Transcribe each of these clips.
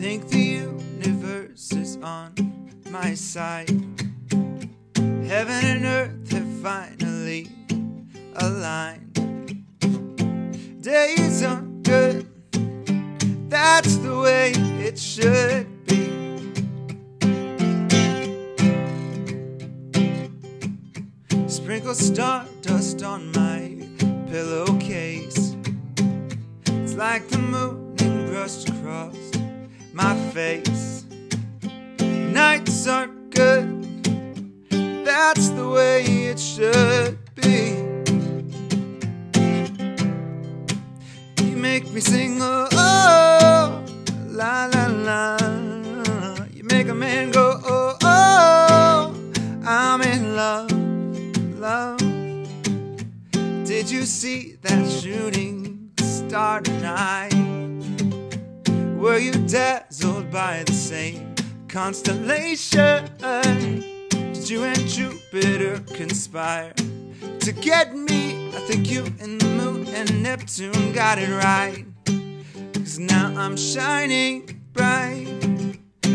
think the universe is on my side. Heaven and earth have finally aligned. Days are good, that's the way it should be. Sprinkle stardust on my pillowcase. It's like the moon in brushed across my face. Nights aren't good, that's the way it should be. You make me sing, oh, oh la la la. You make a man go, oh, oh, I'm in love, love. Did you see that shooting star tonight? Were you dazzled by the same constellation? Did you and Jupiter conspire to get me? I think you and the moon and Neptune got it right. Cause now I'm shining bright,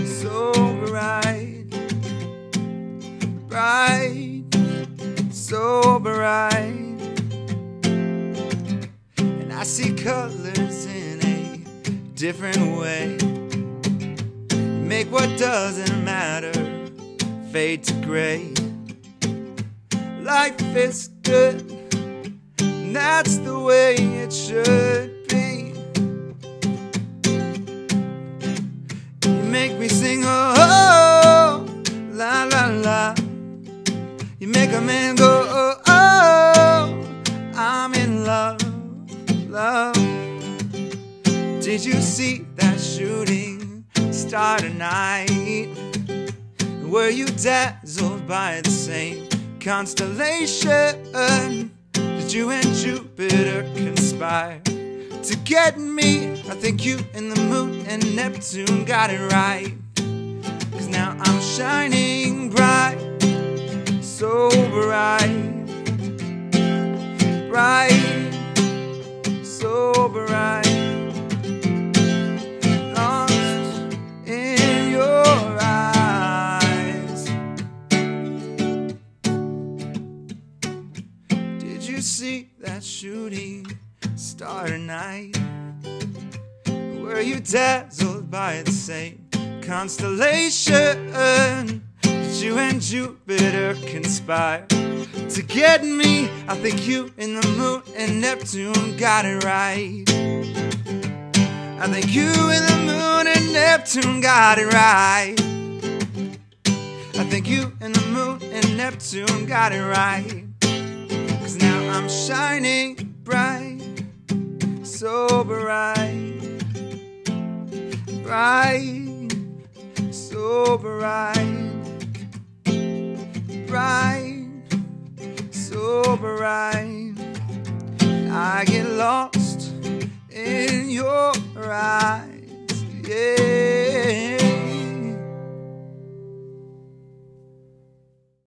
so bright, bright, so bright. Different way. Make what doesn't matter fade to gray. Life is good, and that's the way it should be. You make me sing, oh, oh, la la la. You make a man go, oh, Did you see that shooting star tonight? Were you dazzled by the same constellation? Did you and Jupiter conspire to get me? I think you and the moon and Neptune got it right. Cause now I'm shining that shooting star tonight? Were you dazzled by the same constellation? Did you and Jupiter conspire to get me? I think you and the moon and Neptune got it right. I think you and the moon and Neptune got it right. I think you and the moon and Neptune got it right. I'm shining bright, so bright, bright, so bright, bright, so bright. I get lost in your eyes, yeah.